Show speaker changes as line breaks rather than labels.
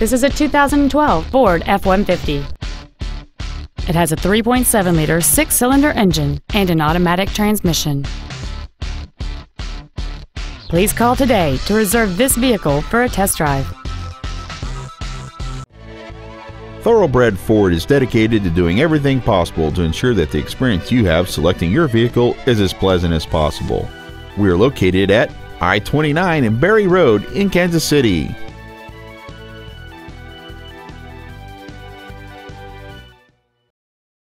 This is a 2012 Ford F-150. It has a 3.7-liter six-cylinder engine and an automatic transmission. Please call today to reserve this vehicle for a test drive.
Thoroughbred Ford is dedicated to doing everything possible to ensure that the experience you have selecting your vehicle is as pleasant as possible. We are located at I 29 and Barry Road in Kansas City.